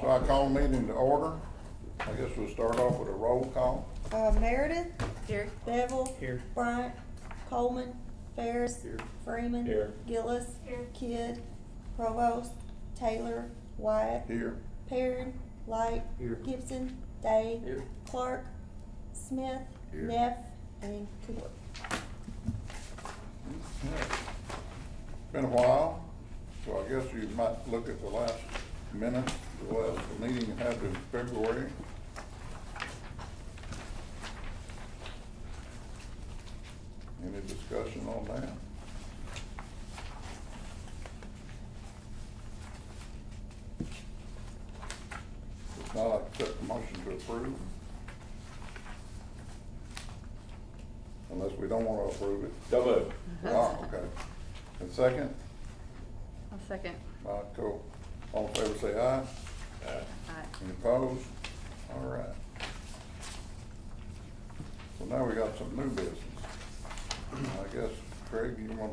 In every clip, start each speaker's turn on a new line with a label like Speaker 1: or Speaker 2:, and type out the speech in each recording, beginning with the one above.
Speaker 1: So I call the meeting to order. I guess we'll start off with a roll call.
Speaker 2: Uh, Meredith,
Speaker 3: Here.
Speaker 2: Bevel.
Speaker 4: Here.
Speaker 2: Bryant, Coleman, Ferris.
Speaker 4: Here.
Speaker 2: Freeman.
Speaker 4: Here.
Speaker 2: Gillis.
Speaker 3: Here.
Speaker 2: Kidd, Provost, Taylor, Wyatt,
Speaker 1: Here,
Speaker 2: Perry, Light,
Speaker 4: Here.
Speaker 2: Gibson, Day,
Speaker 4: Here.
Speaker 2: Clark, Smith,
Speaker 1: Here.
Speaker 2: Neff, and Cooper.
Speaker 1: been a while, so I guess you might look at the last minutes, the last meeting you had in February. Any discussion on that? If not, I accept the motion to approve. Unless we don't wanna approve it.
Speaker 4: So moved.
Speaker 1: Ah, okay. And second?
Speaker 3: I'll second.
Speaker 1: All right, cool. All in favor, say aye.
Speaker 3: Aye.
Speaker 1: Any opposed? All right. So now we got some new business. I guess, Craig, you wanna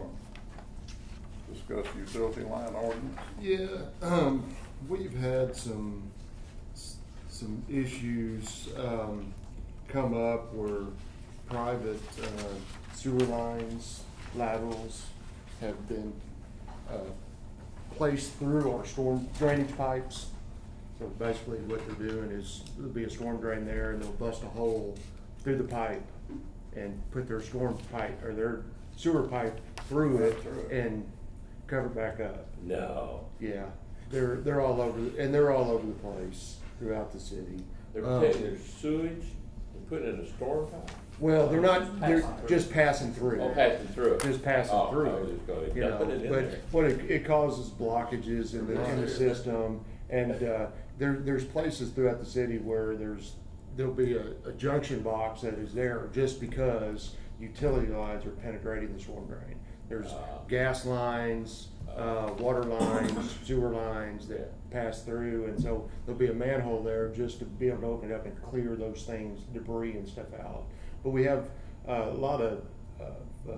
Speaker 1: discuss utility line ordinance?
Speaker 5: Yeah, um, we've had some, some issues, um, come up where private, uh, sewer lines, laterals have been, uh, placed through our storm drainage pipes. So basically what they're doing is, there'll be a storm drain there and they'll bust a hole through the pipe and put their storm pipe, or their sewer pipe through it and cover it back up.
Speaker 4: No.
Speaker 5: Yeah, they're, they're all over, and they're all over the place throughout the city.
Speaker 4: They're
Speaker 5: Um,
Speaker 4: taking their sewage and putting it in a storm pipe?
Speaker 5: Well, they're not, they're
Speaker 4: Passing through.
Speaker 5: just passing through.
Speaker 4: Oh, passing through?
Speaker 5: Just passing
Speaker 4: Oh,
Speaker 5: through
Speaker 4: I was just going,
Speaker 5: you
Speaker 4: dumping
Speaker 5: know,
Speaker 4: it in
Speaker 5: but
Speaker 4: there.
Speaker 5: what it, it causes blockages in the, in the system. And, uh, there, there's places throughout the city where there's, there'll be a, a junction box that is there just because utility lines are penetrating the storm drain. There's
Speaker 4: Ah.
Speaker 5: gas lines, uh, water lines, sewer lines
Speaker 4: Yeah.
Speaker 5: that pass through, and so there'll be a manhole there just to be able to open it up and clear those things, debris and stuff out. But we have uh, a lot of, uh, uh,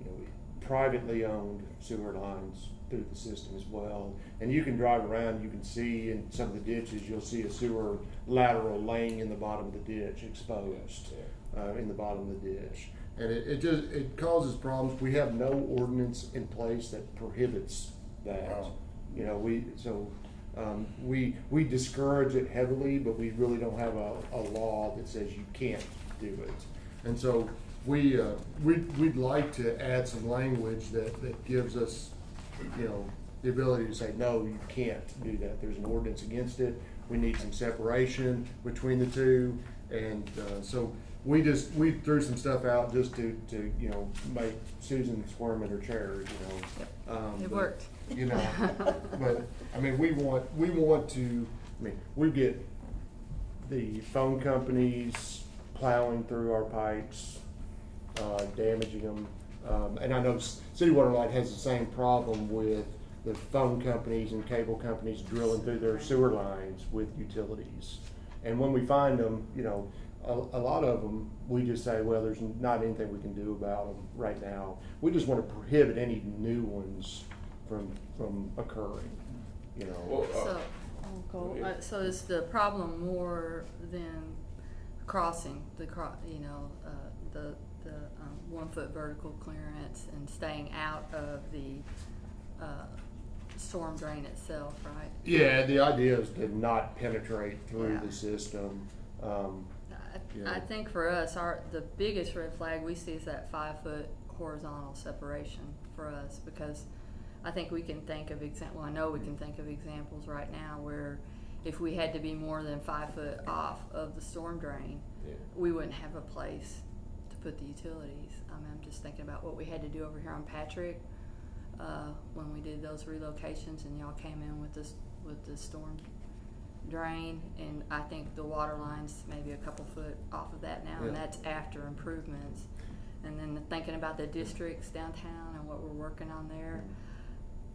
Speaker 5: you know, privately owned sewer lines through the system as well. And you can drive around, you can see in some of the ditches, you'll see a sewer lateral laying in the bottom of the ditch, exposed uh, in the bottom of the ditch. And it, it just, it causes problems. We have no ordinance in place that prohibits that.
Speaker 1: Wow.
Speaker 5: You know, we, so, um, we, we discourage it heavily, but we really don't have a, a law that says you can't do it. And so, we, uh, we, we'd like to add some language that, that gives us, you know, the ability to say, no, you can't do that. There's an ordinance against it. We need some separation between the two. And, uh, so we just, we threw some stuff out just to, to, you know, make Susan squirm in her chair, you know. Um,
Speaker 3: It worked.
Speaker 5: You know, but, I mean, we want, we want to, I mean, we get the phone companies plowing through our pipes, uh, damaging them. Um, and I know City Water Light has the same problem with the phone companies and cable companies drilling through their sewer lines with utilities. And when we find them, you know, a, a lot of them, we just say, well, there's not anything we can do about them right now. We just want to prohibit any new ones from, from occurring, you know.
Speaker 4: Well, uh,
Speaker 3: So, go- uh, so is the problem more than crossing the cro, you know, uh, the, the, um, one foot vertical clearance and staying out of the, uh, storm drain itself, right?
Speaker 5: Yeah, the idea is to not penetrate through
Speaker 3: Yeah.
Speaker 5: the system. Um,
Speaker 3: I,
Speaker 5: Yeah.
Speaker 3: I think for us, our, the biggest red flag we see is that five foot horizontal separation for us because I think we can think of example, I know we can think of examples right now where if we had to be more than five foot off of the storm drain,
Speaker 4: Yeah.
Speaker 3: we wouldn't have a place to put the utilities. I mean, I'm just thinking about what we had to do over here on Patrick, uh, when we did those relocations and y'all came in with this, with the storm drain, and I think the water line's maybe a couple foot off of that now, and that's after improvements. And then thinking about the districts downtown and what we're working on there,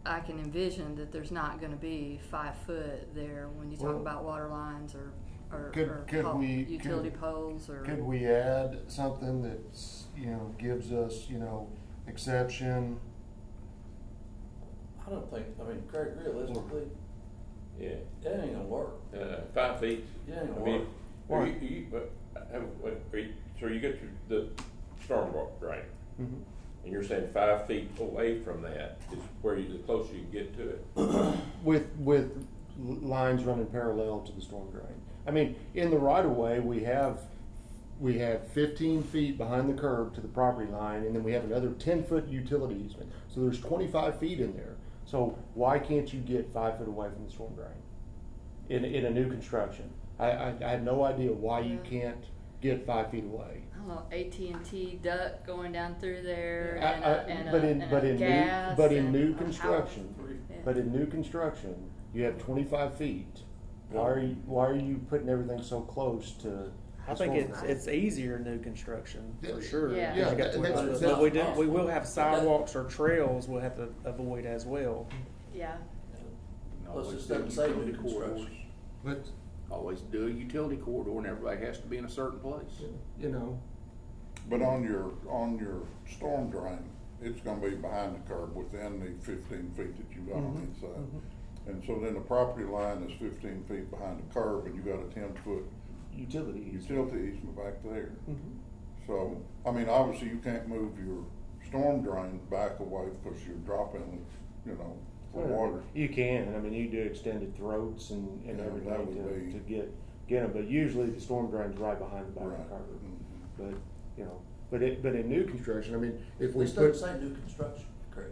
Speaker 3: I can envision that there's not gonna be five foot there when you talk
Speaker 5: Well-
Speaker 3: about water lines or, or,
Speaker 5: Could-
Speaker 3: or
Speaker 5: could
Speaker 3: pole-
Speaker 5: we-
Speaker 3: utility
Speaker 5: could-
Speaker 3: poles or.
Speaker 5: Could we add something that's, you know, gives us, you know, exception?
Speaker 4: I don't think, I mean, Craig, realistically, Yeah,
Speaker 6: That ain't gonna work.
Speaker 4: uh, five feet.
Speaker 6: Yeah, ain't
Speaker 4: I
Speaker 6: gonna
Speaker 4: mean,
Speaker 6: work.
Speaker 4: are you, you, but, have, what, are you, so you get your, the storm water drain,
Speaker 5: Mhm.
Speaker 4: And you're saying five feet away from that is where you, the closer you can get to it?
Speaker 5: with with lines running parallel to the storm drain. I mean, in the right of way, we have we have 15 feet behind the curb to the property line, and then we have another 10 foot utility easement. So there's 25 feet in there. So why can't you get five foot away from the storm drain in in a new construction? I I, I have no idea why you can't get five feet away.
Speaker 3: I don't know, AT&T duct going down through there
Speaker 5: I-
Speaker 3: and
Speaker 5: I-
Speaker 3: a, and
Speaker 5: but
Speaker 3: a,
Speaker 5: in
Speaker 3: and
Speaker 5: but
Speaker 3: a
Speaker 5: in
Speaker 3: gas
Speaker 5: new but in
Speaker 3: and
Speaker 5: new
Speaker 3: a house.
Speaker 5: construction,
Speaker 3: Yeah.
Speaker 5: but in new construction, you have 25 feet. Why are you why are you putting everything so close to?
Speaker 7: I
Speaker 5: the
Speaker 7: think
Speaker 5: storm
Speaker 7: it's,
Speaker 5: drain?
Speaker 7: it's easier in new construction,
Speaker 5: Yeah,
Speaker 7: for sure.
Speaker 3: yeah.
Speaker 7: because you
Speaker 5: Yeah,
Speaker 7: got
Speaker 5: that-
Speaker 7: 25
Speaker 5: that's-
Speaker 7: But we do,
Speaker 6: that's-
Speaker 7: we will have sidewalks or trails we'll have to avoid as well.
Speaker 3: Yeah,
Speaker 6: Plus, this doesn't say new construction.
Speaker 5: But
Speaker 8: Always do a utility corridor and everybody has to be in a certain place.
Speaker 5: you know,
Speaker 1: But on your, on your storm drain, it's gonna be behind the curb within the fifteen feet that you got on the
Speaker 5: Mhm,
Speaker 1: inside. And so then the property line is fifteen feet behind the curb and you got a ten foot
Speaker 5: utilities.
Speaker 1: utility easement back there.
Speaker 5: Mhm.
Speaker 1: So, I mean, obviously you can't move your storm drain back away because you're dropping, you know, the water.
Speaker 5: You can. I mean, you do extended throats and, and
Speaker 1: Yeah, that
Speaker 5: everything
Speaker 1: would
Speaker 5: to,
Speaker 1: be-
Speaker 5: to get get them, but usually the storm drain's right behind the back of
Speaker 1: Right.
Speaker 5: the curb.
Speaker 1: Mhm.
Speaker 5: But you know, but it but in new construction, I mean, if we
Speaker 6: This
Speaker 5: put
Speaker 6: doesn't say new construction, Craig.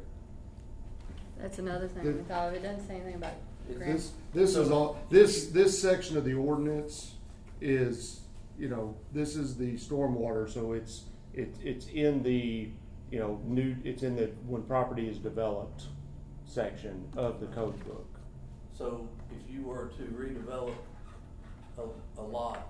Speaker 3: that's another thing
Speaker 5: The-
Speaker 3: we thought of. It doesn't say anything about
Speaker 6: It-
Speaker 3: grant.
Speaker 5: This, this is all, this, this section of the ordinance is, you know, this is the stormwater, so it's, it, it's in the, you know, new, it's in the, when property is developed section of the code book.
Speaker 6: So if you were to redevelop a, a lot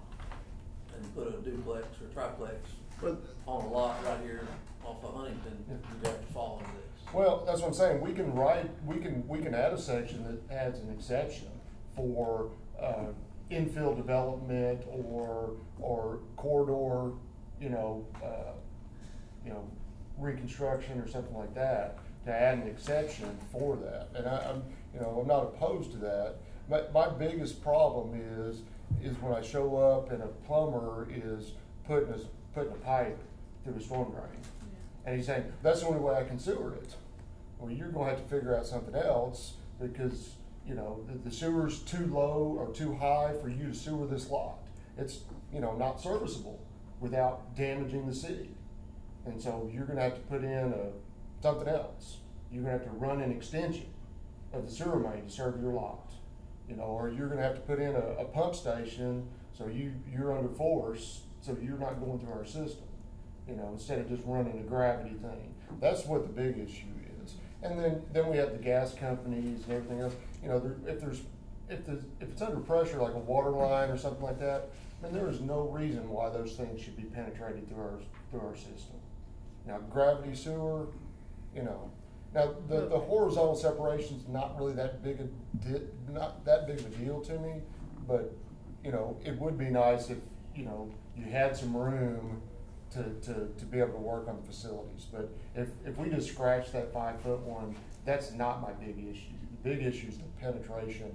Speaker 6: and put a duplex or triplex
Speaker 5: But,
Speaker 6: on a lot right here off of Huntington, you'd have to follow this.
Speaker 5: well, that's what I'm saying, we can write, we can, we can add a section that adds an exception for, uh, infill development or, or corridor, you know, uh, you know, reconstruction or something like that, to add an exception for that. And I, I'm, you know, I'm not opposed to that. My, my biggest problem is, is when I show up and a plumber is putting a, putting a pipe through a storm drain. And he's saying, that's the only way I can sewer it. Well, you're gonna have to figure out something else because, you know, the, the sewer's too low or too high for you to sewer this lot. It's, you know, not serviceable without damaging the city. And so you're gonna have to put in a, something else. You're gonna have to run an extension of the sewer main to serve your lot. You know, or you're gonna have to put in a, a pump station, so you, you're under force, so you're not going through our system. You know, instead of just running a gravity thing. That's what the big issue is. And then, then we have the gas companies and everything else. You know, there, if there's, if there's, if it's under pressure, like a water line or something like that, then there is no reason why those things should be penetrated through our, through our system. Now, gravity sewer, you know, now, the, the horizontal separation is not really that big a, not that big of a deal to me, but, you know, it would be nice if, you know, you had some room to, to, to be able to work on the facilities. But if, if we just scratch that five foot one, that's not my big issue. The big issue is the penetration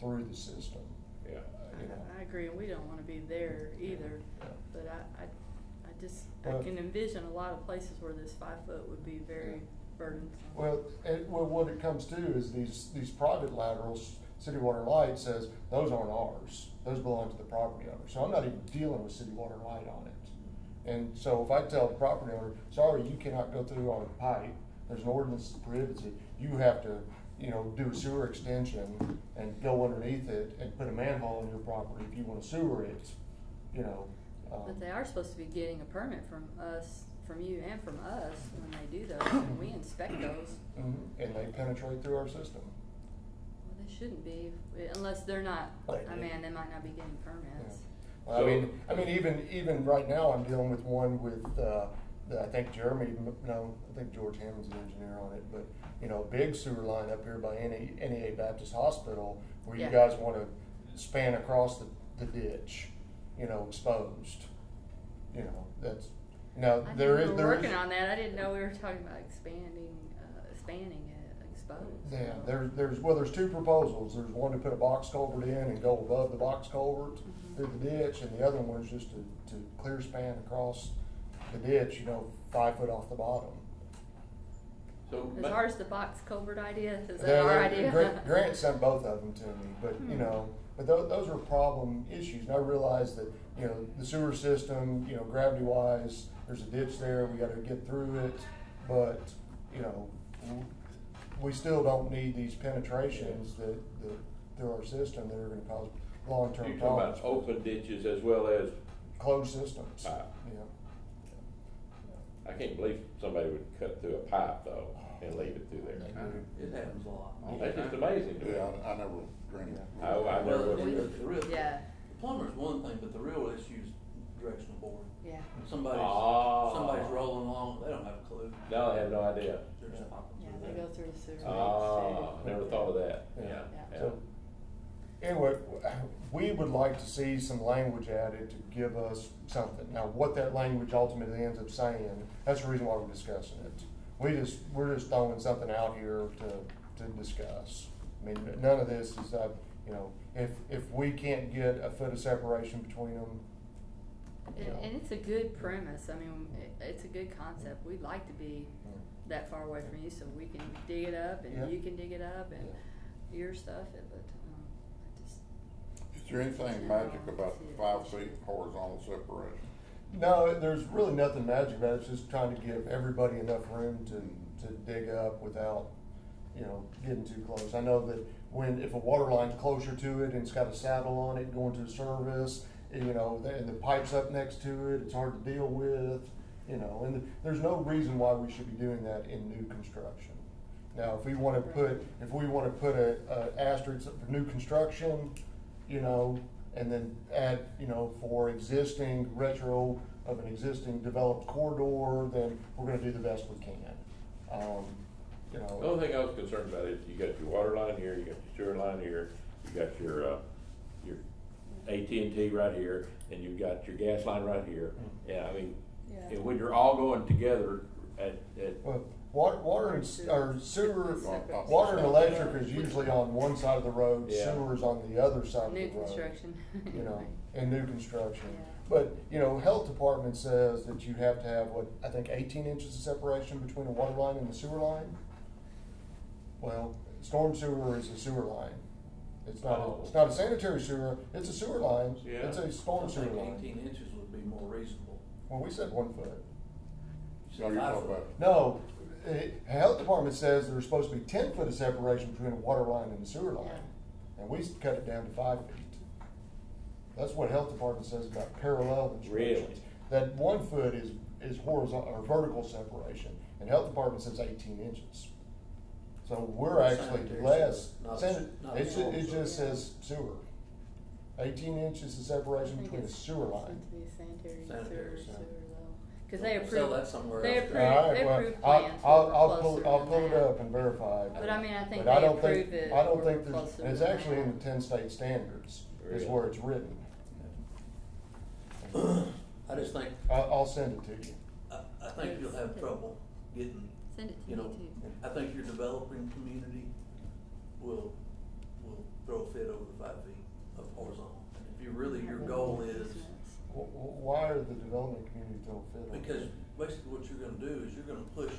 Speaker 5: through the system,
Speaker 4: Yeah.
Speaker 5: you know.
Speaker 3: I agree, and we don't wanna be there either,
Speaker 5: Yeah.
Speaker 3: but I, I, I just, I can envision a lot of places where this five foot would be very burdensome.
Speaker 5: Well, it, well, what it comes to is these, these private laterals, City Water Light says, those aren't ours. Those belong to the property owner. So I'm not even dealing with City Water Light on it. And so if I tell the property owner, sorry, you cannot go through our pipe, there's an ordinance that prohibits it, you have to, you know, do a sewer extension and go underneath it and put a manhole in your property if you wanna sewer it, you know. um,
Speaker 3: But they are supposed to be getting a permit from us, from you and from us when they do those, and we inspect those.
Speaker 5: mhm, And they penetrate through our system.
Speaker 3: Shouldn't be, unless they're not,
Speaker 5: They
Speaker 3: I mean, they might not be getting permits.
Speaker 5: Well, I mean, I mean, even, even right now, I'm dealing with one with, uh, that I think Jeremy, no, I think George Hammond's the engineer on it, but, you know, big sewer line up here by NE, NEA Baptist Hospital, where you
Speaker 3: Yeah.
Speaker 5: guys wanna span across the, the ditch, you know, exposed. You know, that's, now,
Speaker 3: I
Speaker 5: there is,
Speaker 3: we're
Speaker 5: there is.
Speaker 3: working on that, I didn't know we were talking about expanding, uh, expanding it, exposed.
Speaker 5: Yeah, there's, there's, well, there's two proposals. There's one to put a box culvert in and go above the box culvert
Speaker 3: Mhm.
Speaker 5: through the ditch, and the other one is just to, to clear span across the ditch, you know, five foot off the bottom.
Speaker 4: So,
Speaker 3: Is
Speaker 4: but-
Speaker 3: ours the box culvert idea? Is that
Speaker 5: They're-
Speaker 3: our idea?
Speaker 5: Grant, Grant sent both of them to me, but, you
Speaker 3: Hmm.
Speaker 5: know, but tho- those are problem issues, and I realize that, you know, the sewer system, you know, gravity wise, there's a ditch there, we gotta get through it, but, you know, w- we still don't need these penetrations that, that, through our system that are gonna cause long-term
Speaker 4: you're talking about
Speaker 5: problems.
Speaker 4: open ditches as well as,
Speaker 5: Closed systems,
Speaker 4: Pipe.
Speaker 5: yeah.
Speaker 4: I can't believe somebody would cut through a pipe though and leave it through there.
Speaker 6: It happens a lot.
Speaker 4: That's just amazing to me.
Speaker 1: Yeah, I, I never dreamed.
Speaker 4: I, I
Speaker 6: Well,
Speaker 4: never
Speaker 6: the, the real,
Speaker 3: Yeah,
Speaker 6: the plumber's one thing, but the real issue is directional bore.
Speaker 3: Yeah.
Speaker 6: Somebody's,
Speaker 4: Ah.
Speaker 6: somebody's rolling along, they don't have a clue.
Speaker 4: No, I have no idea.
Speaker 6: They're
Speaker 3: Yeah,
Speaker 6: through
Speaker 3: they
Speaker 6: there.
Speaker 3: go through the sewer.
Speaker 4: Ah, never thought of that, yeah,
Speaker 5: Yeah.
Speaker 4: yeah.
Speaker 5: So, anyway, we would like to see some language added to give us something. Now, what that language ultimately ends up saying, that's the reason why we're discussing it. We just, we're just throwing something out here to, to discuss. I mean, none of this is, uh, you know, if, if we can't get a foot of separation between them,
Speaker 3: And, and it's a good premise, I mean, it, it's a good concept, we'd like to be that far away from you so we can dig it up
Speaker 5: Yeah.
Speaker 3: and you can dig it up and
Speaker 5: Yeah.
Speaker 3: your stuff, it, but, um, I just,
Speaker 1: Is there anything magic about the five feet horizontal separation?
Speaker 5: No, there's really nothing magic about it, it's just trying to give everybody enough room to, to dig up without, you know, getting too close. I know that when, if a water line's closer to it and it's got a saddle on it going to the service, you know, and the pipe's up next to it, it's hard to deal with, you know, and there's no reason why we should be doing that in new construction. Now, if we wanna put, if we wanna put a, a asterisk for new construction, you know, and then add, you know, for existing retro of an existing developed corridor, then we're gonna do the best we can. Um, you know.
Speaker 4: The
Speaker 5: know,
Speaker 4: only thing I was concerned about is you got your water line here, you got your sewer line here, you got your, uh, your AT&T right here, and you've got your gas line right here. Hmm. Yeah, I mean,
Speaker 3: Yeah.
Speaker 4: and when you're all going together at, at,
Speaker 5: well, water, water and, or sewer, water and electric is usually on one side of the road,
Speaker 4: Yeah.
Speaker 5: sewer's on the other side of the road.
Speaker 3: new construction.
Speaker 5: You know, and new construction.
Speaker 3: Yeah.
Speaker 5: But, you know, health department says that you have to have, what, I think eighteen inches of separation between a water line and the sewer line? Well, storm sewer is a sewer line. It's not, a- oh. it's not a sanitary sewer, it's a sewer line,
Speaker 4: Yeah.
Speaker 5: it's a storm
Speaker 6: I
Speaker 5: sewer
Speaker 6: think
Speaker 5: line.
Speaker 6: eighteen inches would be more reasonable.
Speaker 5: Well, we said one foot.
Speaker 6: You
Speaker 1: So
Speaker 6: said
Speaker 1: you're
Speaker 6: five
Speaker 1: talking
Speaker 6: foot.
Speaker 1: about,
Speaker 5: No, the health department says there's supposed to be ten foot of separation between a water line and a sewer line. And we cut it down to five feet. That's what health department says about parallel
Speaker 4: Really?
Speaker 5: inspections. That one foot is, is horizontal, or vertical separation, and health department says eighteen inches. So we're actually
Speaker 6: sanitary
Speaker 5: less,
Speaker 6: sewer, not-
Speaker 5: san-
Speaker 6: not
Speaker 5: it's,
Speaker 6: storm
Speaker 5: it
Speaker 6: sewer.
Speaker 5: just says sewer. Eighteen inches of separation between a sewer line.
Speaker 3: Seems to be sanitary
Speaker 6: Sanitary,
Speaker 3: sewer,
Speaker 5: yeah.
Speaker 3: sewer though, cause they
Speaker 6: Sell
Speaker 3: approve,
Speaker 6: that somewhere
Speaker 3: they
Speaker 6: else.
Speaker 3: approve,
Speaker 5: All right,
Speaker 3: they
Speaker 5: well,
Speaker 3: approve
Speaker 5: I'll-
Speaker 3: plans
Speaker 5: I'll, I'll
Speaker 3: were
Speaker 5: pull,
Speaker 3: closer
Speaker 5: I'll
Speaker 3: than
Speaker 5: pull it
Speaker 3: that.
Speaker 5: up and verify.
Speaker 3: But I mean, I think
Speaker 5: But I
Speaker 3: they
Speaker 5: don't think-
Speaker 3: approve it
Speaker 5: I don't
Speaker 3: or
Speaker 5: think there's,
Speaker 3: closer
Speaker 5: it's
Speaker 3: than
Speaker 5: actually in
Speaker 3: that.
Speaker 5: the ten state standards, is
Speaker 4: Really?
Speaker 5: where it's written.
Speaker 6: I just think,
Speaker 5: I'll, I'll send it to you.
Speaker 6: I, I think you'll have trouble getting,
Speaker 3: Send it
Speaker 6: you
Speaker 3: to
Speaker 6: know,
Speaker 3: too.
Speaker 6: I think your developing community will, will throw a fit over the five feet of horizontal. If you really, your goal is,
Speaker 5: Wh- wh- Why are the development community so fit? on
Speaker 6: because
Speaker 5: it?
Speaker 6: basically what you're gonna do is you're gonna push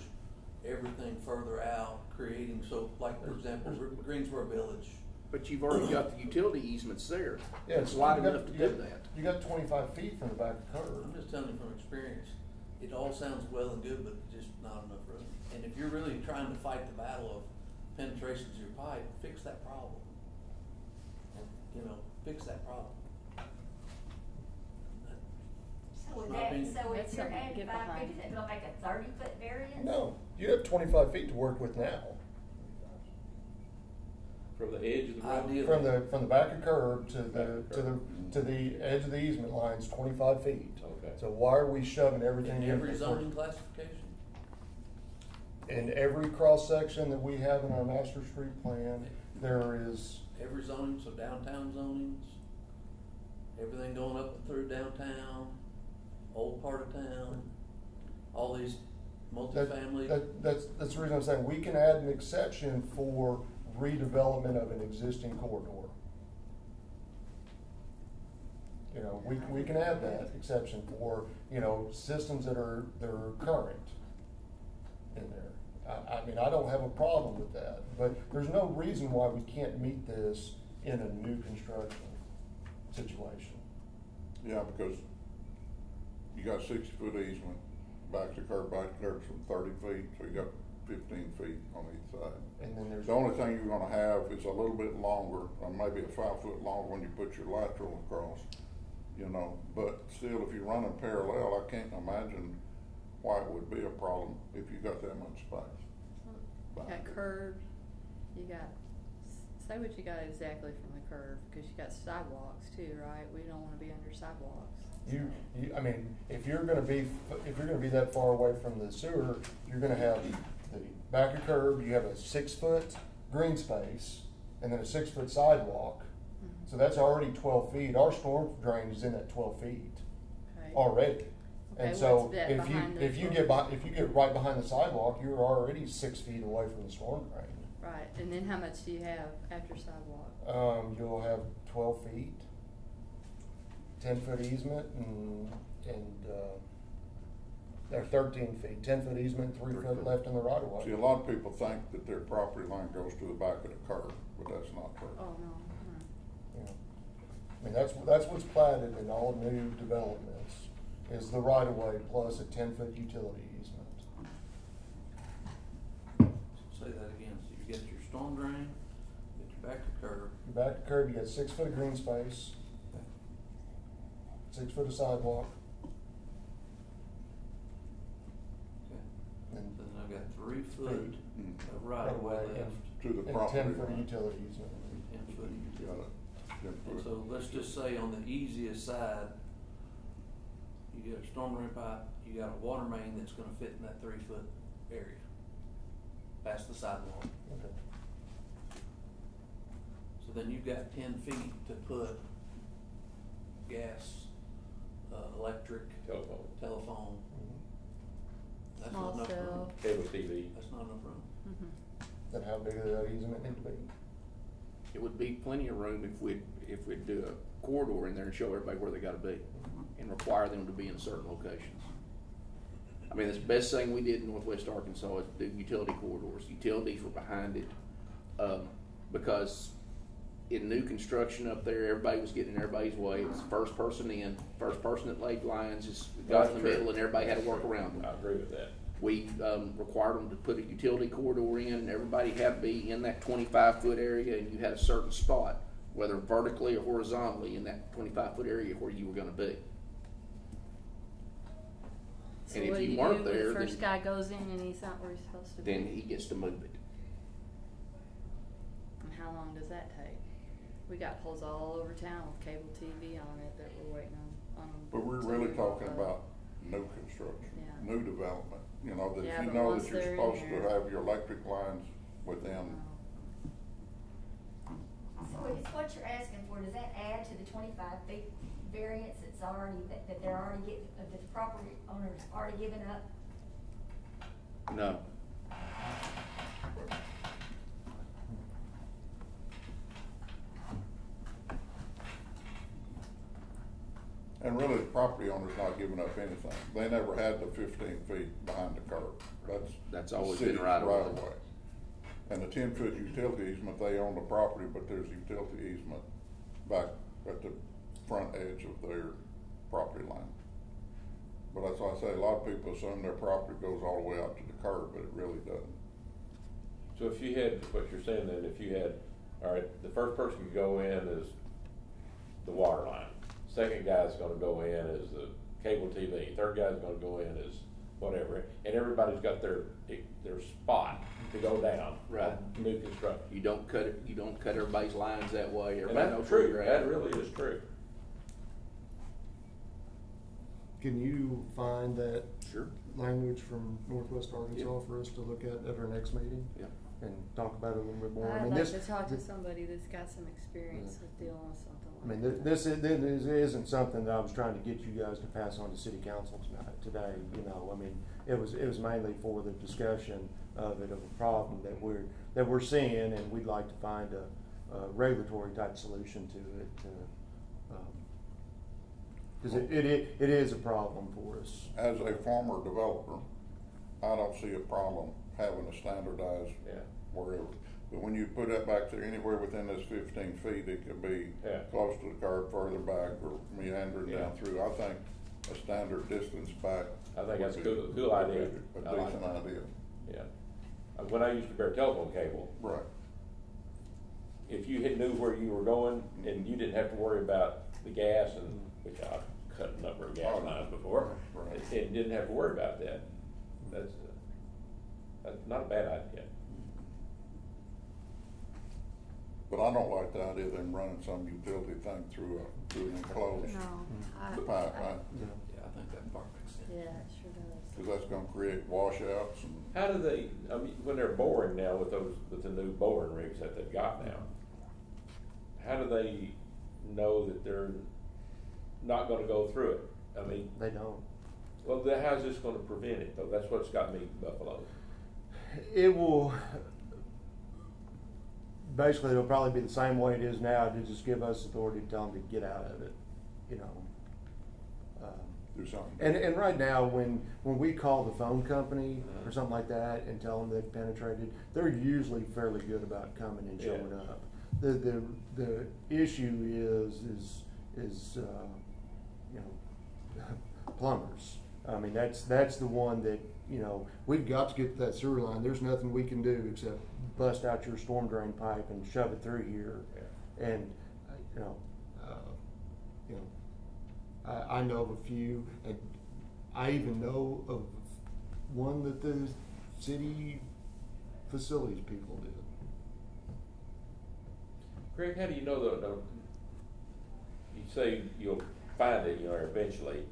Speaker 6: everything further out, creating, so like, for example, Greensboro Village,
Speaker 8: But you've already got the utility easements there.
Speaker 5: Yeah,
Speaker 8: It's wide
Speaker 5: you got-
Speaker 8: enough to
Speaker 5: you
Speaker 8: do
Speaker 5: got-
Speaker 8: that.
Speaker 5: You got twenty-five feet from the back of the curb.
Speaker 6: I'm just telling you from experience, it all sounds well and good, but just not enough room. And if you're really trying to fight the battle of penetration to your pipe, fix that problem. And, You know, fix that problem.
Speaker 9: So would that, so if
Speaker 3: That's
Speaker 9: you're
Speaker 3: something to
Speaker 9: adding
Speaker 3: get
Speaker 9: five
Speaker 3: behind.
Speaker 9: feet, is that gonna make a thirty foot variance?
Speaker 5: No, you have twenty-five feet to work with now.
Speaker 4: from the edge of the road.
Speaker 6: Ideally.
Speaker 5: From the, from the back of curb to the,
Speaker 4: Back
Speaker 5: to the,
Speaker 4: curb.
Speaker 5: to the edge of the easement line's twenty-five feet.
Speaker 4: Okay.
Speaker 5: So why are we shoving everything
Speaker 6: In
Speaker 5: in?
Speaker 6: every zoning classification?
Speaker 5: In every cross-section that we have in our master street plan, there is,
Speaker 6: Every zoning, so downtown zonings, everything going up and through downtown, old part of town, all these
Speaker 5: That-
Speaker 6: multifamily.
Speaker 5: That, that's, that's the reason I'm saying, we can add an exception for redevelopment of an existing corridor. You know, we, we can add that exception for, you know, systems that are, that are current in there. I, I mean, I don't have a problem with that, but there's no reason why we can't meet this in a new construction situation.
Speaker 1: Yeah, because you got sixty foot easement, back to curb, back to curb from thirty feet, so you got fifteen feet on each side.
Speaker 5: And then there's.
Speaker 1: The only thing you're gonna have is a little bit longer, or maybe a five foot longer when you put your lateral across, you know, but still, if you're running parallel, I can't imagine why it would be a problem if you got that much space.
Speaker 3: You
Speaker 1: behind
Speaker 3: got curb, you got, say what you got exactly from the curve, cause you got sidewalks too, right? We don't wanna be under sidewalks.
Speaker 5: You, you, I mean, if you're gonna be, if you're gonna be that far away from the sewer, you're gonna have the back of curb, you have a six-foot green space, and then a six-foot sidewalk.
Speaker 3: Mhm.
Speaker 5: So that's already twelve feet, our storm drain is in at twelve feet
Speaker 3: Okay.
Speaker 5: already. And so, if you,
Speaker 3: behind the
Speaker 5: if you get by, if you get right behind the sidewalk, you're already six feet away from the storm drain.
Speaker 3: Right, and then how much do you have after sidewalk?
Speaker 5: Um, you'll have twelve feet, ten foot easement and, and, uh, or thirteen feet, ten foot easement, three foot left in the right of way.
Speaker 1: See, a lot of people think that their property line goes to the back of the curb, but that's not true.
Speaker 3: Oh, no, no.
Speaker 5: Yeah. I mean, that's, that's what's platted in all new developments, is the right of way plus a ten foot utility easement.
Speaker 6: Say that again, so you get your storm drain, get your back to curb,
Speaker 5: Your back to curb, you got six foot of green space, six foot of sidewalk,
Speaker 6: okay,
Speaker 5: and
Speaker 6: then I've got three foot
Speaker 1: Mm.
Speaker 6: of right of way
Speaker 5: Right of way,
Speaker 6: left,
Speaker 1: To the
Speaker 5: and
Speaker 1: property
Speaker 5: ten foot
Speaker 1: line.
Speaker 5: utility easement.
Speaker 6: ten foot.
Speaker 1: You got it, ten
Speaker 6: And
Speaker 1: foot.
Speaker 6: so let's just say on the easiest side, you get a storm drain pipe, you got a water main that's gonna fit in that three foot area, past the sidewalk.
Speaker 5: Okay.
Speaker 6: So then you've got ten feet to put gas, uh, electric,
Speaker 4: Telephone,
Speaker 6: telephone.
Speaker 5: Mhm.
Speaker 6: That's
Speaker 3: Small
Speaker 6: not enough room.
Speaker 3: cell.
Speaker 4: cable TV.
Speaker 6: That's not enough room.
Speaker 3: Mhm.
Speaker 5: Then how big does that easement need to be?
Speaker 8: It would be plenty of room if we'd, if we'd do a corridor in there and show everybody where they gotta be and require them to be in certain locations. I mean, that's the best thing we did in northwest Arkansas is do utility corridors. Utilities were behind it, um, because in new construction up there, everybody was getting in everybody's way. It was first person in, first person that laid lines, just got in the
Speaker 4: true.
Speaker 8: middle and everybody had to work around them.
Speaker 4: I agree with that.
Speaker 8: We um, required them to put a utility corridor in, and everybody had to be in that twenty-five foot area, and you had a certain spot, whether vertically or horizontally, in that twenty-five foot area where you were gonna be.
Speaker 3: So
Speaker 8: And
Speaker 3: what
Speaker 8: if
Speaker 3: do
Speaker 8: you
Speaker 3: you
Speaker 8: weren't
Speaker 3: do
Speaker 8: there,
Speaker 3: the first
Speaker 8: then-
Speaker 3: guy goes in and he's not where he's supposed to be?
Speaker 8: Then he gets to move it.
Speaker 3: And how long does that take? We got poles all over town with cable TV on it that we're waiting on, on.
Speaker 1: But we're
Speaker 3: to
Speaker 1: really
Speaker 3: move
Speaker 1: talking about new construction,
Speaker 3: Yeah.
Speaker 1: new development, you know, that
Speaker 3: Yeah,
Speaker 1: if you
Speaker 3: but
Speaker 1: know
Speaker 3: once
Speaker 1: that you're
Speaker 3: they're in
Speaker 1: supposed to
Speaker 3: there-
Speaker 1: have your electric lines within, oh.
Speaker 9: So it's what you're asking for, does that add to the twenty-five feet variance that's already, that, that they're already get, that the property owner's already given up?
Speaker 8: No.
Speaker 1: and really the property owner's not giving up anything. They never had the fifteen feet behind the curb. That's.
Speaker 8: That's always been
Speaker 1: city's
Speaker 8: right of way.
Speaker 1: right-of-way. And the ten foot utility easement, they own the property, but there's utility easement back at the front edge of their property line. But that's why I say, a lot of people assume their property goes all the way out to the curb, but it really doesn't.
Speaker 4: So if you had, what you're saying then, if you had, all right, the first person to go in is the water line. Second guy's gonna go in is the cable TV, third guy's gonna go in is whatever, and everybody's got their, their spot to go down.
Speaker 8: Right.
Speaker 4: New construction.
Speaker 8: You don't cut it, you don't cut everybody's lines that way,
Speaker 4: And
Speaker 8: everybody
Speaker 4: that's
Speaker 8: knows where
Speaker 4: true,
Speaker 8: you're at.
Speaker 4: that really is true.
Speaker 5: Can you find that
Speaker 8: Sure,
Speaker 5: language from Northwest Arkansas
Speaker 8: Yeah.
Speaker 5: for us to look at at our next meeting?
Speaker 8: yeah.
Speaker 5: and talk about it a little bit more. I
Speaker 3: I'd
Speaker 5: mean,
Speaker 3: like
Speaker 5: this,
Speaker 3: to talk to somebody that's got some experience
Speaker 5: Yeah.
Speaker 3: with dealing with something
Speaker 5: I mean,
Speaker 3: like
Speaker 5: th-
Speaker 3: that.
Speaker 5: this, is- this isn't something that I was trying to get you guys to pass on to city council tonight, today, you know, I mean, it was, it was mainly for the discussion of it, of a problem that we're, that we're seeing, and we'd like to find a, a regulatory type solution to it, uh, cause it, it, it is a problem for us.
Speaker 1: As a former developer, I don't see a problem having a standardized
Speaker 4: Yeah.
Speaker 1: wherever. But when you put that back there, anywhere within this fifteen feet, it could be
Speaker 4: Yeah.
Speaker 1: close to the curb, further back, or meandering
Speaker 4: Yeah.
Speaker 1: down through. I think a standard distance back.
Speaker 4: I think that's a
Speaker 1: would be-
Speaker 4: cool- cool idea.
Speaker 1: A
Speaker 4: like
Speaker 1: decent idea.
Speaker 4: Yeah. Uh, When I used to bear telephone cable,
Speaker 1: Right.
Speaker 4: if you had knew where you were going and you didn't have to worry about the gas and, which I've cut a number of gas
Speaker 1: Oh,
Speaker 4: lines before,
Speaker 1: right.
Speaker 4: and and didn't have to worry about that, that's, uh, that's not a bad idea.
Speaker 1: But I don't like the idea of them running some utility thing through a, through an enclosed
Speaker 3: No, I,
Speaker 1: pipe, right?
Speaker 5: Yeah.
Speaker 6: Yeah, I think that part makes sense.
Speaker 3: yeah, it sure does.
Speaker 1: Cause that's gonna create washouts and,
Speaker 4: How do they, I mean, when they're boring now with those, with the new boring rigs that they've got now, how do they know that they're not gonna go through it? I mean,
Speaker 5: They don't.
Speaker 4: well, then how's this gonna prevent it though? That's what's got me buffaloed.
Speaker 5: It will, basically, it'll probably be the same way it is now, to just give us authority to tell them to get out of it, you know. Um,
Speaker 1: do something.
Speaker 5: And, and right now, when, when we call the phone company or something like that and tell them they've penetrated, they're usually fairly good about coming and showing
Speaker 4: Yeah.
Speaker 5: up. The, the, the issue is, is, is, uh, you know, plumbers. I mean, that's, that's the one that, you know, we've got to get that sewer line, there's nothing we can do except bust out your storm drain pipe and shove it through here. And, uh, you know, uh, you know, I, I know of a few, and I even know of one that the city facilities people did.
Speaker 4: Greg, how do you know that? you say you'll find it, you know, eventually,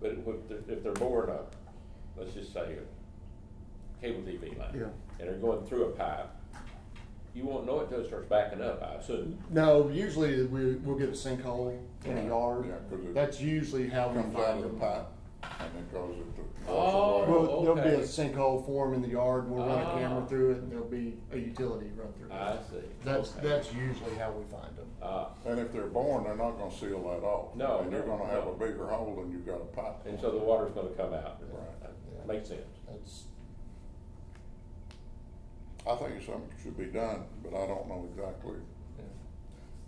Speaker 4: but if they're, if they're boring a, let's just say a cable TV line.
Speaker 5: Yeah.
Speaker 4: And they're going through a pipe, you won't know it till it starts backing up, I assume.
Speaker 5: No, usually we, we'll get a sinkhole in a yard.
Speaker 1: yeah,
Speaker 5: That's usually how we find
Speaker 1: the
Speaker 5: them.
Speaker 1: pipe and then goes into.
Speaker 4: Oh.
Speaker 5: Well, there'll be a
Speaker 4: okay.
Speaker 5: sinkhole form in the yard, we'll run a
Speaker 4: Ah.
Speaker 5: camera through it, and there'll be a utility run through it.
Speaker 4: I see.
Speaker 5: That's,
Speaker 4: Okay.
Speaker 5: that's usually how we find them.
Speaker 4: Ah,
Speaker 1: And if they're born, they're not gonna seal that off.
Speaker 4: No,
Speaker 1: And you're
Speaker 4: no,
Speaker 1: gonna have
Speaker 4: no.
Speaker 1: a bigger hole than you've got a pipe.
Speaker 4: and so the water's gonna come out.
Speaker 1: Right.
Speaker 4: That
Speaker 5: Yeah.
Speaker 4: Makes sense.
Speaker 5: That's,
Speaker 1: I think it's something that should be done, but I don't know exactly.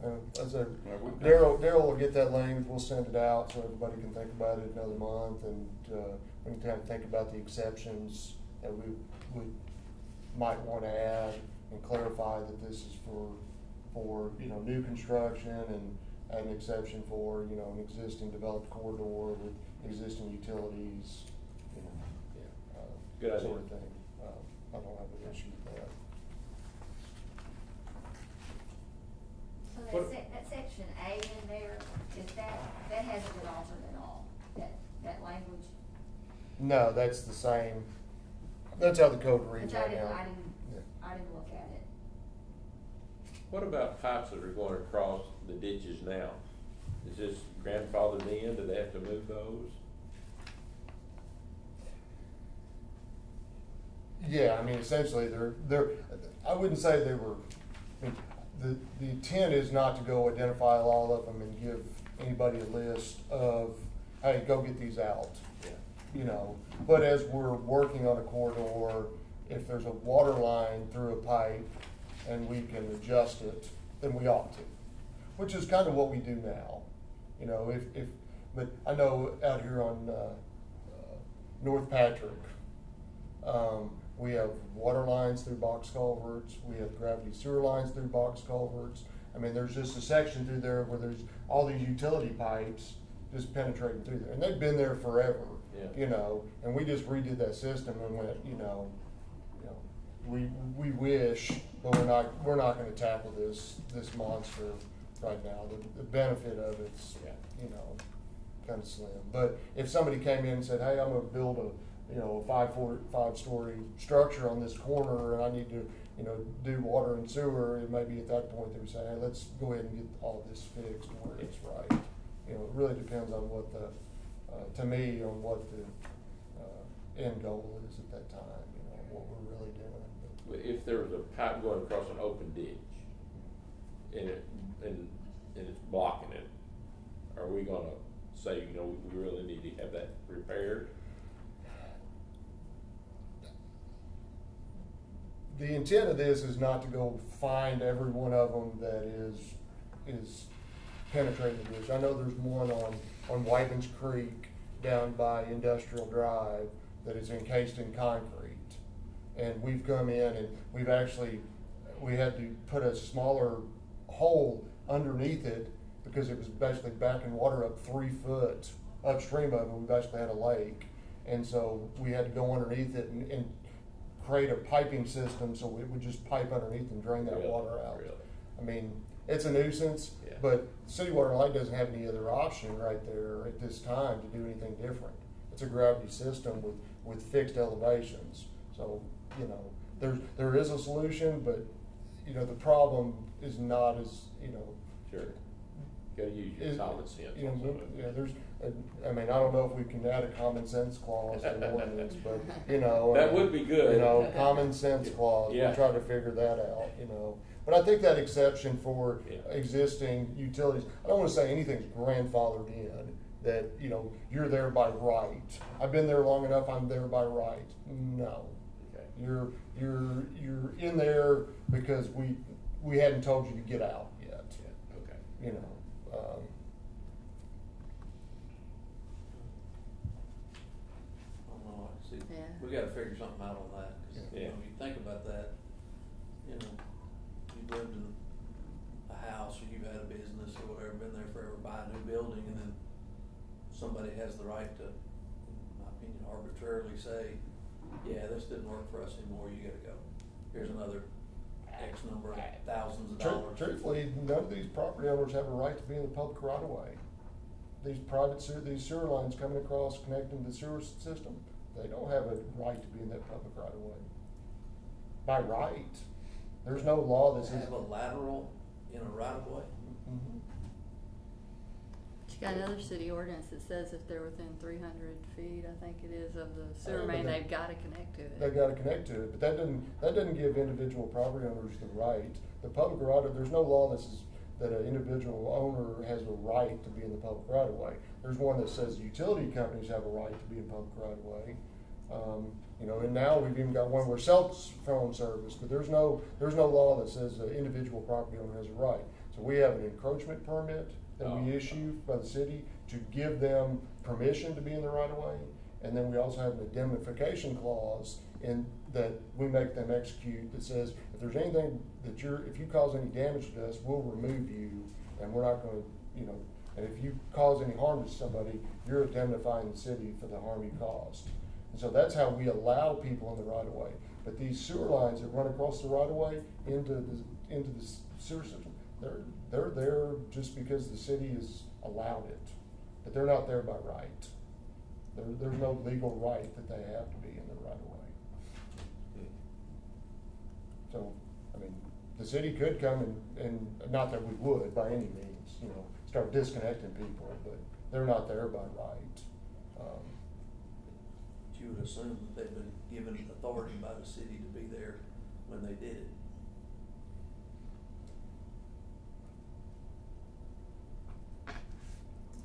Speaker 5: Yeah. Uh, as I,
Speaker 1: Yeah,
Speaker 5: Daryl, Daryl will get that language, we'll send it out so everybody can think about it another month, and, uh, we can kind of think about the exceptions that we, we might wanna add and clarify that this is for, for, you know, new construction and an exception for, you know, an existing developed corridor with existing utilities, you know,
Speaker 4: Yeah.
Speaker 5: uh,
Speaker 4: Good idea.
Speaker 5: sort of thing. Uh, I don't have an issue with that.
Speaker 9: So
Speaker 4: What-
Speaker 9: that sec- that section A in there, is that, that hasn't been altered at all, that, that language?
Speaker 5: No, that's the same, that's how the code reads
Speaker 9: Which I
Speaker 5: right
Speaker 9: didn't,
Speaker 5: now.
Speaker 9: I didn't,
Speaker 5: Yeah.
Speaker 9: I didn't look at it.
Speaker 4: What about pipes that are going across the ditches now? Is this grandfathered in, do they have to move those?
Speaker 5: Yeah, I mean, essentially, they're, they're, I wouldn't say they were, I mean, the, the intent is not to go identify all of them and give anybody a list of, hey, go get these out.
Speaker 4: Yeah.
Speaker 5: You know, but as we're working on a corridor, if there's a water line through a pipe and we can adjust it, then we ought to. Which is kind of what we do now. You know, if, if, but I know out here on, uh, uh, North Patrick, um, we have water lines through box culverts, we have gravity sewer lines through box culverts. I mean, there's just a section through there where there's all these utility pipes just penetrating through there, and they've been there forever.
Speaker 4: Yeah.
Speaker 5: You know, and we just redid that system and went, you know, you know, we, we wish, but we're not, we're not gonna tackle this, this monster right now. The, the benefit of it's,
Speaker 4: Yeah.
Speaker 5: you know, kind of slim. But if somebody came in and said, hey, I'm gonna build a, you know, a five, four, five story structure on this corner and I need to you know, do water and sewer, it may be at that point they would say, hey, let's go ahead and get all this fixed where it's right. You know, it really depends on what the, uh, to me, on what the, uh, end goal is at that time, you know, what we're really doing.
Speaker 4: But if there was a pipe going across an open ditch and it, and, and it's blocking it, are we gonna say, you know, we really need to have that repaired?
Speaker 5: The intent of this is not to go find every one of them that is, is penetrating the ditch. I know there's one on, on Whitens Creek down by Industrial Drive that is encased in concrete. And we've come in and we've actually, we had to put a smaller hole underneath it because it was basically backing water up three foot upstream of it. We basically had a lake. And so we had to go underneath it and, and create a piping system so it would just pipe underneath and drain that
Speaker 4: Really?
Speaker 5: water out.
Speaker 4: Really?
Speaker 5: I mean, it's a nuisance,
Speaker 4: Yeah.
Speaker 5: but City Water Light doesn't have any other option right there at this time to do anything different. It's a gravity system with, with fixed elevations. So, you know, there's, there is a solution, but, you know, the problem is not as, you know,
Speaker 4: Sure. Gotta use your
Speaker 5: is-
Speaker 4: common sense
Speaker 5: You know,
Speaker 4: on some of it.
Speaker 5: yeah, there's, I mean, I don't know if we can add a common sense clause to the ordinance, but, you know.
Speaker 4: That would be good.
Speaker 5: You know, common sense clause,
Speaker 4: Yeah.
Speaker 5: we'll try to figure that out, you know. But I think that exception for
Speaker 4: Yeah.
Speaker 5: existing utilities, I don't wanna say anything's grandfathered in, that, you know, you're there by right. I've been there long enough, I'm there by right. No.
Speaker 4: Okay.
Speaker 5: You're, you're, you're in there because we, we hadn't told you to get out yet,
Speaker 4: Yeah, okay.
Speaker 5: you know. Um,
Speaker 6: I don't know, I see,
Speaker 3: Yeah.
Speaker 6: we gotta figure something out on that, 'cause, you
Speaker 4: Yeah.
Speaker 6: know, you think about that, you know, you've lived in a house, or you've had a business or whatever, been there forever, buy a new building, and then somebody has the right to, in my opinion, arbitrarily say, yeah, this didn't work for us anymore, you gotta go. Here's another X number of thousands of
Speaker 5: Tru-
Speaker 6: dollars.
Speaker 5: Truthfully, none of these property owners have a right to be in the public right of way. These private sewer, these sewer lines coming across connecting the sewer s- system, they don't have a right to be in that public right of way. By right. There's no law that says.
Speaker 6: Have a lateral in a right of way?
Speaker 5: Mhm.
Speaker 3: But you got another city ordinance that says if they're within three hundred feet, I think it is, of the
Speaker 5: Yeah,
Speaker 3: sewer main,
Speaker 5: that-
Speaker 3: they've gotta connect to it.
Speaker 5: They've gotta connect to it, but that doesn't, that doesn't give individual property owners the right. The public right, of there's no law that says that an individual owner has a right to be in the public right of way. There's one that says utility companies have a right to be in public right of way. Um, you know, and now we've even got one where cell phone service, but there's no, there's no law that says an individual property owner has a right. So we have an encroachment permit that we
Speaker 4: Oh.
Speaker 5: issue by the city to give them permission to be in the right of way. And then we also have an indemnification clause in, that we make them execute that says, if there's anything that you're, if you cause any damage to us, we'll remove you, and we're not gonna, you know, and if you cause any harm to somebody, you're indemnifying the city for the harm you caused. And so that's how we allow people in the right of way. But these sewer lines that run across the right of way into the, into the sewer system, they're, they're there just because the city has allowed it. But they're not there by right. There, there's no legal right that they have to be in the right of way. So, I mean, the city could come and, and, not that we would by any means, you know, start disconnecting people, but they're not there by right. Um,
Speaker 6: But you would assume that they've been given authority by the city to be there when they did it.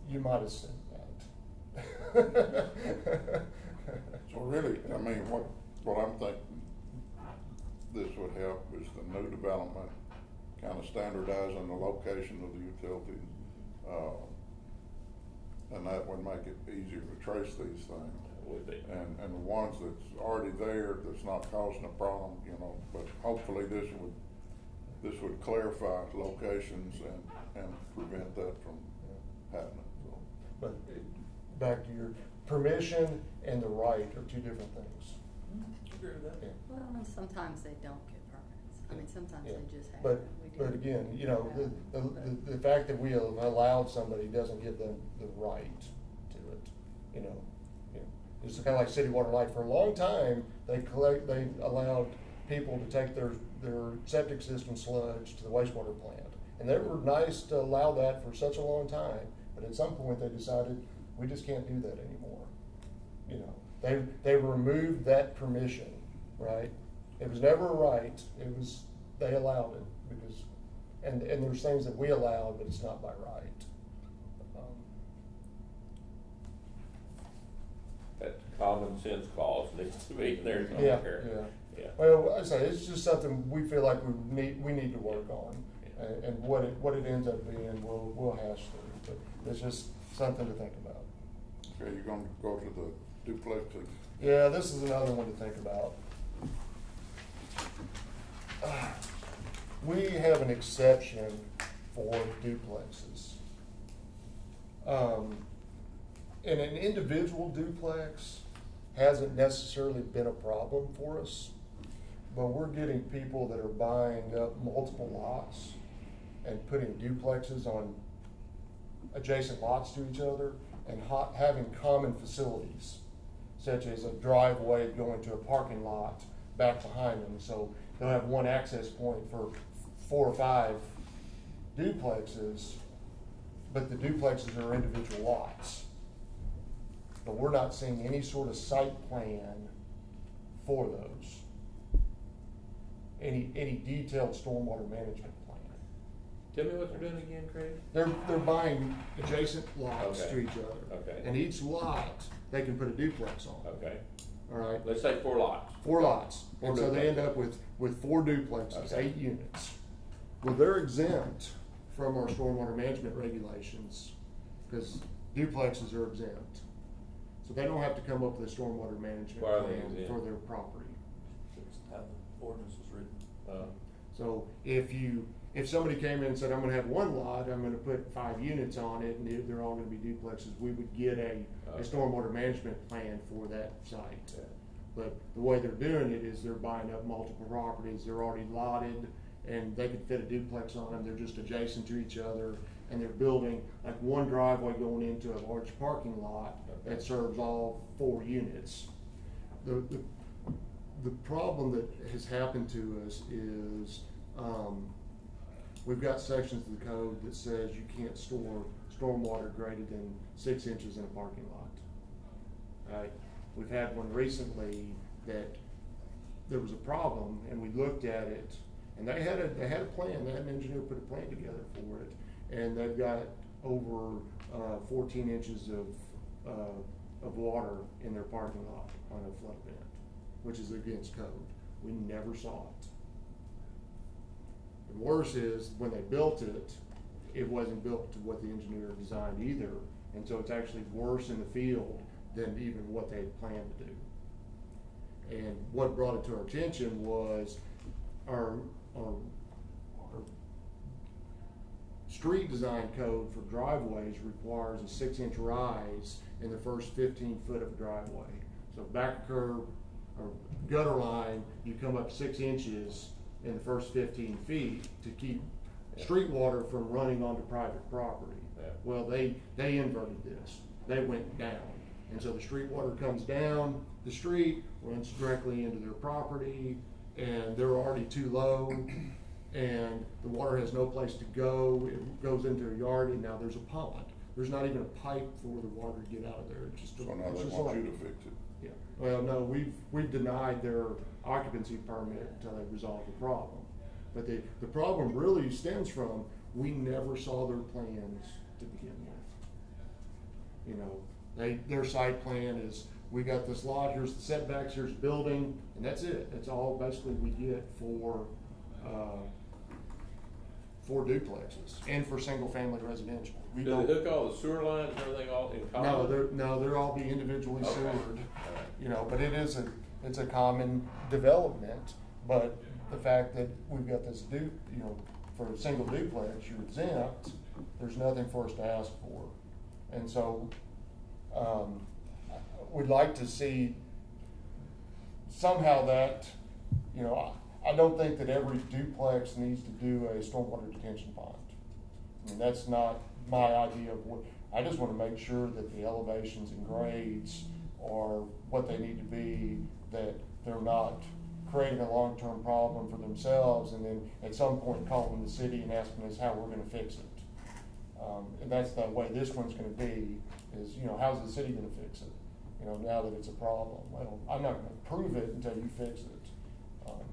Speaker 5: You might have said that.
Speaker 1: So really, I mean, what, what I'm thinking this would help is the new development, kind of standardizing the location of the utilities. uh, And that would make it easier to trace these things.
Speaker 4: Would be.
Speaker 1: And, and the ones that's already there, that's not causing a problem, you know, but hopefully this would, this would clarify locations and, and prevent that from happening, so.
Speaker 5: But back to your, permission and the right are two different things.
Speaker 6: Agree with that?
Speaker 5: Yeah.
Speaker 3: Well, and sometimes they don't get permits. I mean, sometimes
Speaker 5: Yeah.
Speaker 3: they just have.
Speaker 5: But, but again, you know, the, the, the, the fact that we have allowed somebody doesn't give them the right to it, you know. Know, It's kinda like city water light, for a long time, they collect, they allowed people to take their, their septic system sludge to the wastewater plant. And they were nice to allow that for such a long time, but at some point they decided, we just can't do that anymore. You know, they, they removed that permission, right? It was never a right, it was, they allowed it because, and, and there's things that we allowed, but it's not by right. Um,
Speaker 4: That common sense clause needs to be there
Speaker 5: Yeah,
Speaker 4: somewhere.
Speaker 5: yeah.
Speaker 4: Yeah.
Speaker 5: Well, I say, it's just something we feel like we need, we need to work on. And, and what it, what it ends up being, we'll, we'll hash through, but it's just something to think about.
Speaker 1: Okay, you're gonna go to the duplexes.
Speaker 5: Yeah, this is another one to think about. We have an exception for duplexes. Um, and an individual duplex hasn't necessarily been a problem for us, but we're getting people that are buying up multiple lots and putting duplexes on adjacent lots to each other and ha- having common facilities, such as a driveway going to a parking lot back behind them. So they'll have one access point for four or five duplexes, but the duplexes are individual lots. But we're not seeing any sort of site plan for those. Any, any detailed stormwater management plan.
Speaker 4: Tell me what they're doing again, Craig?
Speaker 5: They're, they're buying adjacent lots to
Speaker 4: Okay.
Speaker 5: each other.
Speaker 4: Okay.
Speaker 5: And each lot, they can put a duplex on,
Speaker 4: Okay,
Speaker 5: all right?
Speaker 4: let's say four lots.
Speaker 5: Four lots, and
Speaker 4: Four
Speaker 5: so they end up with, with four duplexes,
Speaker 4: Okay.
Speaker 5: eight units. Well, they're exempt from our stormwater management regulations, because duplexes are exempt. So they don't have to come up with a stormwater management
Speaker 4: Why they
Speaker 5: plan for their property.
Speaker 6: That's how the ordinance was written.
Speaker 4: Uh,
Speaker 5: So if you, if somebody came in and said, I'm gonna have one lot, I'm gonna put five units on it, and they're- all gonna be duplexes, we would get a, a stormwater management plan for that site.
Speaker 4: yeah.
Speaker 5: But the way they're doing it is they're buying up multiple properties, they're already lotted, and they could fit a duplex on them, they're just adjacent to each other, and they're building like one driveway going into a large parking lot that serves all four units. The, the, the problem that has happened to us is, um, we've got sections of the code that says you can't store stormwater greater than six inches in a parking lot. Right? We've had one recently that there was a problem and we looked at it and they had a, they had a plan, they had an engineer put a plan together for it. And they've got over, uh, fourteen inches of, uh, of water in their parking lot on a flood event, which is against code. We never saw it. And worse is, when they built it, it wasn't built to what the engineer designed either, and so it's actually worse in the field than even what they had planned to do. And what brought it to our attention was our, our, our street design code for driveways requires a six-inch rise in the first fifteen foot of a driveway. So back curb or gutter line, you come up six inches in the first fifteen feet to keep street water from running onto private property.
Speaker 4: Yeah.
Speaker 5: Well, they, they inverted this. They went down. And so the street water comes down the street, runs directly into their property, and they're already too low. And the water has no place to go. It goes into a yard, and now there's a pond. There's not even a pipe for the water to get out of there. It's just. a-
Speaker 1: So now
Speaker 5: it's
Speaker 1: they
Speaker 5: just
Speaker 1: want you to fix it.
Speaker 5: yeah, well, no, we've, we've denied their occupancy permit until they resolve the problem. But the, the problem really stems from, we never saw their plans to begin with. You know, they, their site plan is, we got this lot, here's the setbacks, here's the building, and that's it. That's all basically we get for, uh, for duplexes and for single-family residential. We
Speaker 4: Do they hook all the sewer lines and everything all in common?
Speaker 5: no, they're, no, they're all be individually
Speaker 4: Okay.
Speaker 5: sewered, you know, but it is a, it's a common development. But the fact that we've got this du, you know, for a single duplex, you're exempt, there's nothing for us to ask for. And so, um, we'd like to see somehow that, you know, I, I don't think that every duplex needs to do a stormwater detention pond. I mean, that's not my idea of what, I just wanna make sure that the elevations and grades are what they need to be, that they're not creating a long-term problem for themselves and then at some point calling the city and asking us how we're gonna fix it. Um, and that's the way this one's gonna be, is, you know, how's the city gonna fix it? You know, now that it's a problem. I'm not gonna prove it until you fix it. Um,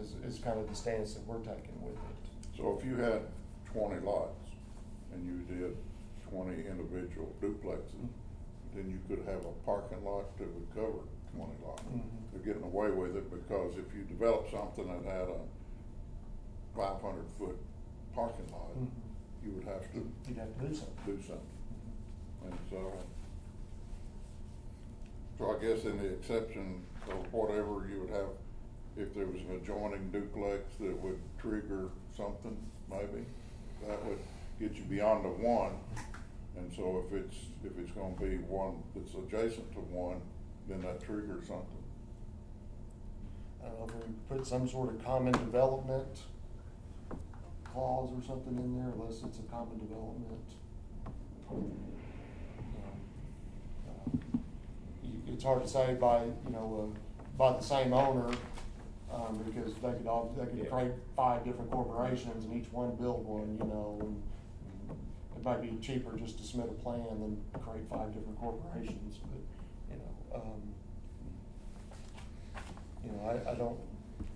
Speaker 5: is, is kind of the stance that we're taking with it.
Speaker 1: So if you had twenty lots and you did twenty individual duplexes, then you could have a parking lot that would cover twenty lots.
Speaker 5: Mhm.
Speaker 1: They're getting away with it because if you develop something that had a five hundred foot parking lot,
Speaker 5: Mhm.
Speaker 1: you would have to
Speaker 5: You'd have to do something.
Speaker 1: do something. And so, so I guess in the exception of whatever you would have, if there was an adjoining duplex that would trigger something, maybe, that would get you beyond the one. And so if it's, if it's gonna be one that's adjacent to one, then that triggers something.
Speaker 5: I don't know if we put some sort of common development clause or something in there, unless it's a common development. Um, uh, you- It's hard to say by, you know, uh, by the same owner, um, because they could all, they could
Speaker 4: Yeah.
Speaker 5: create five different corporations and each one build one, you know, and it might be cheaper just to submit a plan than create five different corporations, but, um, you know, I, I don't.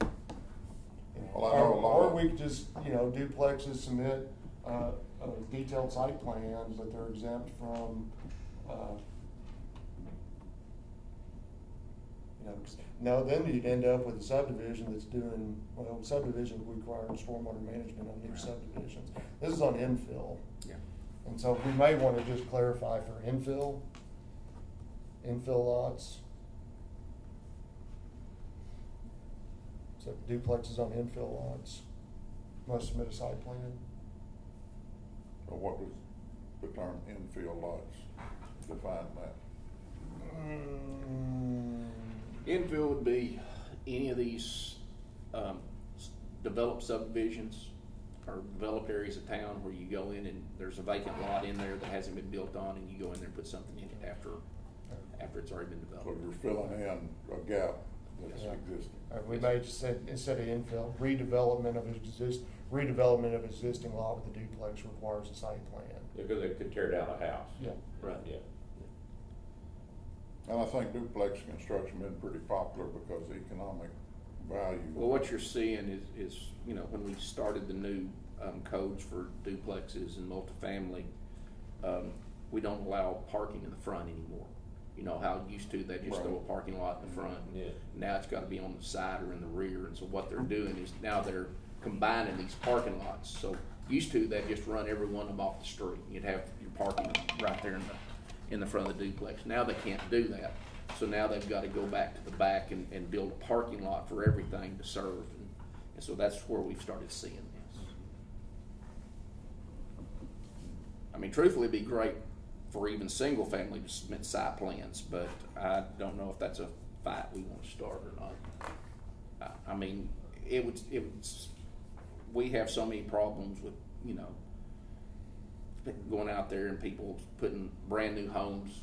Speaker 5: you know,
Speaker 1: Well, I know a
Speaker 5: or-
Speaker 1: lot
Speaker 5: Or we could just, you know, duplexes submit, uh, uh, detailed site plans that they're exempt from, uh, you know, now then you'd end up with a subdivision that's doing, well, subdivision requiring stormwater management on new
Speaker 8: Right.
Speaker 5: subdivisions. This is on infill.
Speaker 8: Yeah.
Speaker 5: And so we may wanna just clarify for infill, infill lots. So duplexes on infill lots must submit a site plan.
Speaker 1: So what does the term infill lots define that?
Speaker 5: Mm,
Speaker 8: Infill would be any of these, um, developed subdivisions or developed areas of town where you go in and there's a vacant lot in there that hasn't been built on and you go in there and put something in it after, after it's already been
Speaker 1: So
Speaker 8: developed.
Speaker 1: you're filling in a gap that's
Speaker 5: Yeah.
Speaker 1: existing.
Speaker 5: Or we may just say, instead of infill, redevelopment of exist, redevelopment of existing lot with a duplex requires a site plan.
Speaker 4: Because it could tear down a house.
Speaker 5: Yeah.
Speaker 8: Right.
Speaker 4: Yeah.
Speaker 1: And I think duplex construction been pretty popular because of economic value.
Speaker 8: Well, what you're seeing is, is, you know, when we started the new, um, codes for duplexes and multifamily, um, we don't allow parking in the front anymore. You know, how used to, they just throw a parking lot in the front. Mm-hmm.
Speaker 4: Yeah.
Speaker 8: Now it's gotta be on the side or in the rear, and so what they're doing is now they're combining these parking lots. So used to, they'd just run every one of them off the street. You'd have your parking right there in the, in the front of the duplex. Now they can't do that. So now they've gotta go back to the back and, and build a parking lot for everything to serve. And, and so that's where we've started seeing this. I mean, truthfully, it'd be great for even single family to submit site plans, but I don't know if that's a fight we want to start or not. I, mean, it would, it would, we have so many problems with, you know, going out there and people putting brand new homes,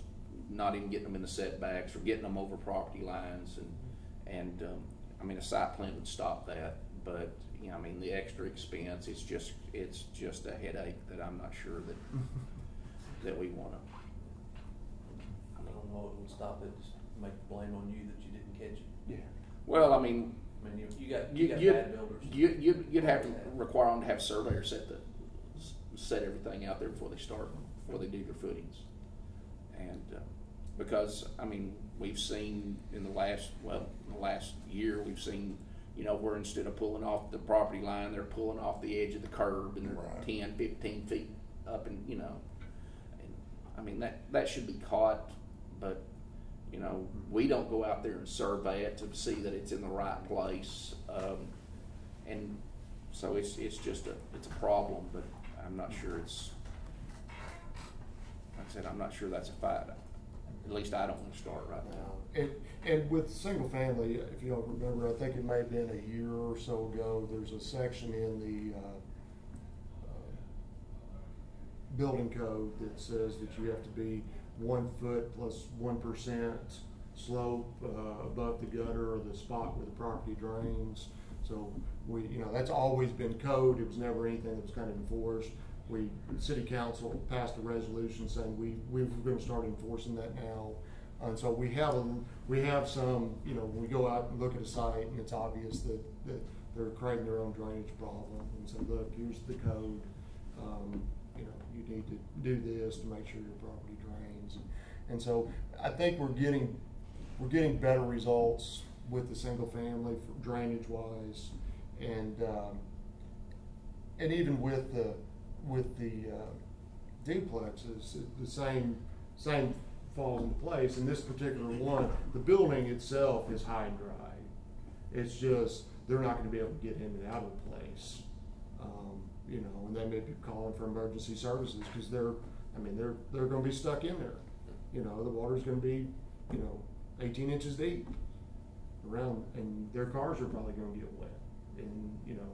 Speaker 8: not even getting them in the setbacks or getting them over property lines and, and, um, I mean, a site plan would stop that, but, you know, I mean, the extra expense, it's just, it's just a headache that I'm not sure that, that we wanna.
Speaker 6: I don't know if it would stop it, just make the blame on you that you didn't catch it.
Speaker 8: Yeah. Well, I mean,
Speaker 6: I mean, you, you got,
Speaker 8: you,
Speaker 6: you got
Speaker 8: you,
Speaker 6: bad builders.
Speaker 8: you, you'd, you'd have to require them to have surveyors set the, set everything out there before they start, before they do their footings. And, uh, because, I mean, we've seen in the last, well, in the last year, we've seen, you know, where instead of pulling off the property line, they're pulling off the edge of the curb and they're
Speaker 1: Right.
Speaker 8: ten, fifteen feet up and, you know. I mean, that, that should be caught, but, you know, we don't go out there and survey it to see that it's in the right place. Um, and so it's, it's just a, it's a problem, but I'm not sure it's, like I said, I'm not sure that's a fight. At least I don't want to start right now.
Speaker 5: And, and with single family, if you don't remember, I think it may have been a year or so ago, there's a section in the, uh, building code that says that you have to be one foot plus one percent slope, uh, above the gutter or the spot where the property drains. So we, you know, that's always been code, it was never anything that was kind of enforced. We, city council passed a resolution saying we, we're gonna start enforcing that now. And so we have, a- we have some, you know, we go out and look at a site and it's obvious that, that they're creating their own drainage problem. And say, look, here's the code, um, you know, you need to do this to make sure your property drains. And so I think we're getting, we're getting better results with the single family drainage wise. And, um, and even with the, with the, uh, duplexes, the same, same falls into place. In this particular one, the building itself is high and dry. It's just, they're not gonna be able to get in and out of the place. You know, and they may be calling for emergency services, cause they're, I mean, they're, they're gonna be stuck in there. You know, the water's gonna be, you know, eighteen inches deep around, and their cars are probably gonna get wet. And, you know,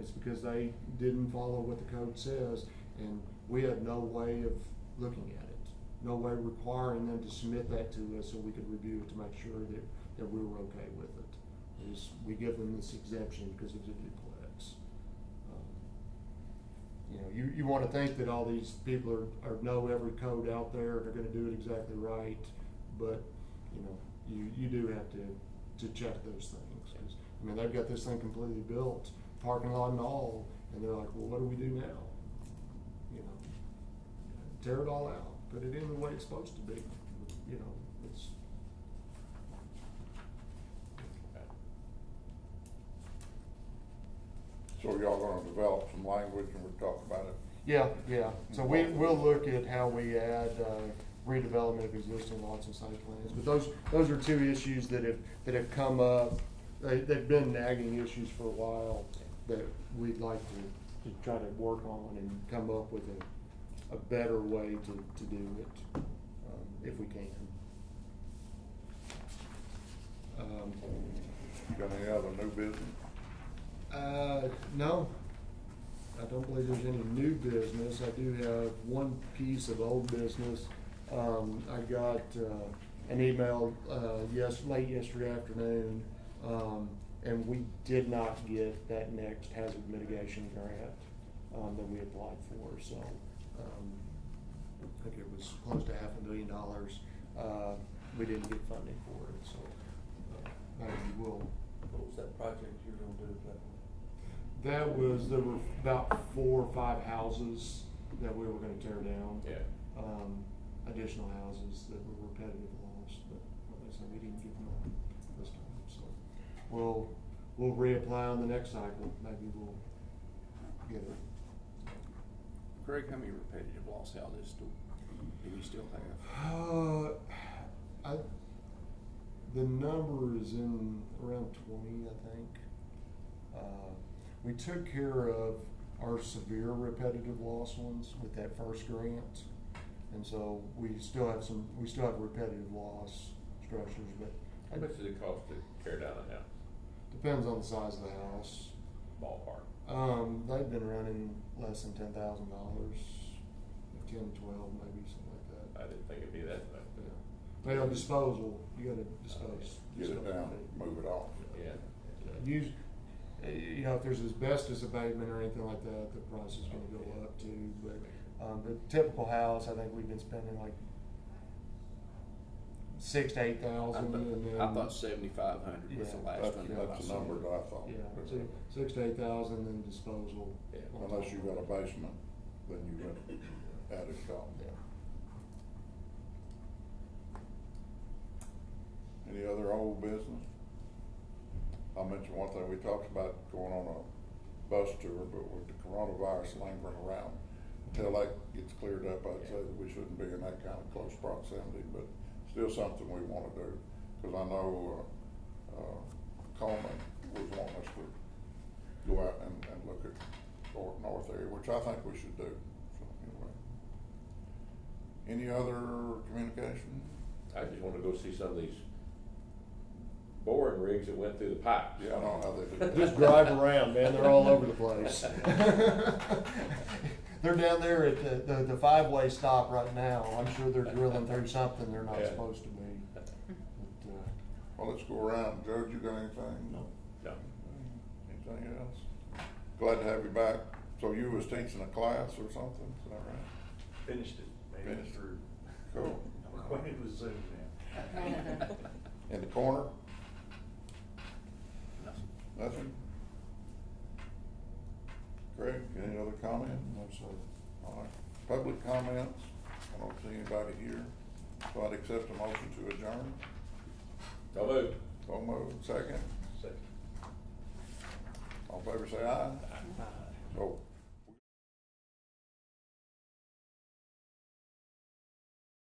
Speaker 5: it's because they didn't follow what the code says, and we had no way of looking at it. No way requiring them to submit that to us so we could review it to make sure that, that we were okay with it. Is, we give them this exemption because duplex. Um, You know, you, you wanna think that all these people are, are know every code out there, they're gonna do it exactly right, but, you know, you, you do have to, to check those things. I mean, they've got this thing completely built, parking lot and all, and they're like, well, what do we do now? You know, tear it all out, put it in the way it's supposed to be, you know, it's,
Speaker 1: So y'all gonna develop some language and we'll talk about it?
Speaker 5: Yeah, yeah, so we, we'll look at how we add, uh, redevelopment of existing lots and site plans, but those, those are two issues that have, that have come up. They, they've been nagging issues for a while that we'd like to, to try to work on and come up with a, a better way to, to do it, um, if we can. Um,
Speaker 1: Got any other new business?
Speaker 5: Uh, no, I don't believe there's any new business. I do have one piece of old business. Um, I got, uh, an email, uh, yes, late yesterday afternoon, um, and we did not get that next hazard mitigation grant, um, that we applied for, so, um, I think it was close to half a million dollars. Uh, we didn't get funding for it, so, uh, maybe we'll,
Speaker 6: What was that project you were gonna do with that?
Speaker 5: That was, there were about four or five houses that we were gonna tear down.
Speaker 4: Yeah.
Speaker 5: Um, additional houses that were repetitive loss, but like I said, we didn't get them all this time, so. We'll, we'll reapply on the next cycle, maybe we'll get it.
Speaker 8: Craig, how many repetitive loss houses do, do we still have?
Speaker 5: Uh, I, the number is in around twenty, I think. Uh, we took care of our severe repetitive loss ones with that first grant. And so we still have some, we still have repetitive loss structures, but
Speaker 4: How much does it cost to tear down a house,
Speaker 5: depends on the size of the house.
Speaker 4: ballpark?
Speaker 5: Um, they've been running less than ten thousand dollars, ten, twelve, maybe, something like that.
Speaker 4: I didn't think it'd be that much, but,
Speaker 5: Yeah. Well, disposal, you gotta dispose.
Speaker 1: Get it down, move it off.
Speaker 4: yeah.
Speaker 5: Use, you know, if there's asbestos abatement or anything like that, the price is gonna go up too, but, um, the typical house, I think we've been spending like six to eight
Speaker 8: I
Speaker 5: thousand and then.
Speaker 8: thought, I thought seventy-five hundred was the last
Speaker 1: That's,
Speaker 8: one.
Speaker 1: that's the number that I thought.
Speaker 5: Yeah, six, six to eight thousand and disposal.
Speaker 4: Yeah.
Speaker 1: Unless you
Speaker 5: of
Speaker 1: got a basement, then you got added cost.
Speaker 5: Yeah.
Speaker 1: Any other old business? I'll mention one thing, we talked about going on a bus tour, but with the coronavirus lingering around, until that gets cleared up, I'd say that we shouldn't be in that kind of close proximity, but still something we wanna do. Cause I know, uh, uh, Coleman was wanting us to go out and, and look at North, area, which I think we should do, so anyway. Any other communication?
Speaker 4: I just wanna go see some of these boring rigs that went through the pipes.
Speaker 1: Yeah, I don't know how they do that.
Speaker 5: Just drive around, man, they're all over the place. They're down there at the, the, the five-way stop right now, I'm sure they're drilling through something they're not
Speaker 4: Yeah.
Speaker 5: supposed to be.
Speaker 1: Uh, well, let's go around. George, you got anything?
Speaker 6: No.
Speaker 4: No.
Speaker 1: Anything else? Glad to have you back. So you was teaching a class or something, is that right?
Speaker 10: Finished it, made it through.
Speaker 1: Cool.
Speaker 10: I'm acquainted with Zoom now.
Speaker 1: In the corner?
Speaker 8: Nothing.
Speaker 1: Craig, any other comment?
Speaker 5: No, sir.
Speaker 1: All right. Public comments? I don't see anybody here. So I'd accept a motion to adjourn.
Speaker 4: So moved.
Speaker 1: So moved. Second.
Speaker 10: Second.
Speaker 1: All in favor say aye. aye. So